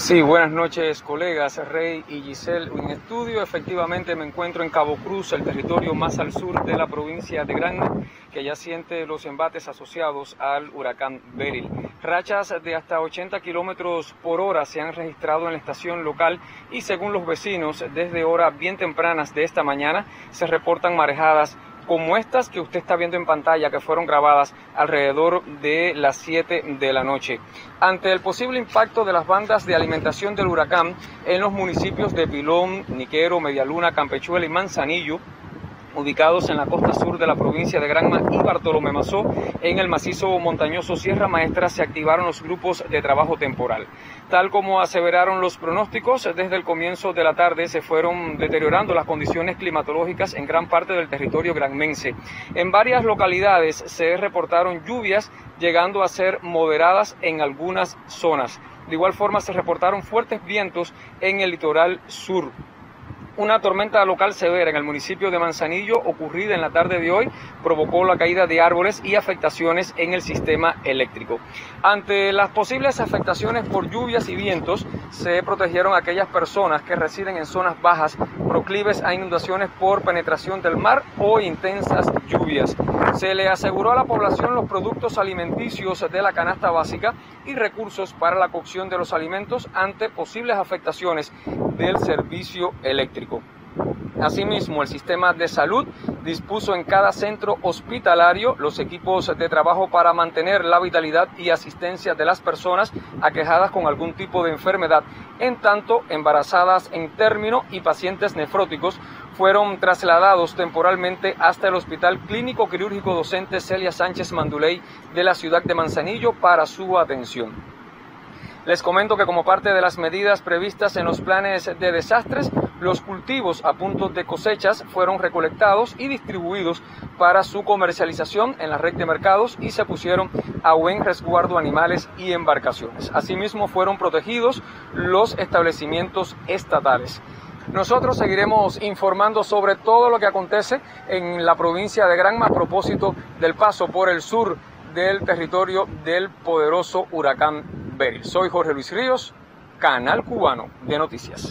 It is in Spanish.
Sí, buenas noches colegas, Rey y Giselle en estudio. Efectivamente me encuentro en Cabo Cruz, el territorio más al sur de la provincia de Granma, que ya siente los embates asociados al huracán Beryl. Rachas de hasta 80 kilómetros por hora se han registrado en la estación local y según los vecinos, desde horas bien tempranas de esta mañana se reportan marejadas como estas que usted está viendo en pantalla, que fueron grabadas alrededor de las 7 de la noche. Ante el posible impacto de las bandas de alimentación del huracán en los municipios de Pilón, Niquero, Medialuna, Campechuela y Manzanillo, ubicados en la costa sur de la provincia de Granma y Bartolomé Mazó, en el macizo montañoso Sierra Maestra se activaron los grupos de trabajo temporal. Tal como aseveraron los pronósticos, desde el comienzo de la tarde se fueron deteriorando las condiciones climatológicas en gran parte del territorio granmense. En varias localidades se reportaron lluvias llegando a ser moderadas en algunas zonas. De igual forma se reportaron fuertes vientos en el litoral sur una tormenta local severa en el municipio de Manzanillo ocurrida en la tarde de hoy provocó la caída de árboles y afectaciones en el sistema eléctrico. Ante las posibles afectaciones por lluvias y vientos, se protegieron aquellas personas que residen en zonas bajas proclives a inundaciones por penetración del mar o intensas lluvias. Se le aseguró a la población los productos alimenticios de la canasta básica y recursos para la cocción de los alimentos ante posibles afectaciones del servicio eléctrico. Asimismo, el sistema de salud dispuso en cada centro hospitalario los equipos de trabajo para mantener la vitalidad y asistencia de las personas aquejadas con algún tipo de enfermedad, en tanto embarazadas en término y pacientes nefróticos fueron trasladados temporalmente hasta el Hospital Clínico Quirúrgico Docente Celia Sánchez Manduley de la ciudad de Manzanillo para su atención. Les comento que como parte de las medidas previstas en los planes de desastres, los cultivos a punto de cosechas fueron recolectados y distribuidos para su comercialización en la red de mercados y se pusieron a buen resguardo animales y embarcaciones. Asimismo fueron protegidos los establecimientos estatales. Nosotros seguiremos informando sobre todo lo que acontece en la provincia de Granma a propósito del paso por el sur del territorio del poderoso huracán soy Jorge Luis Ríos, Canal Cubano de Noticias.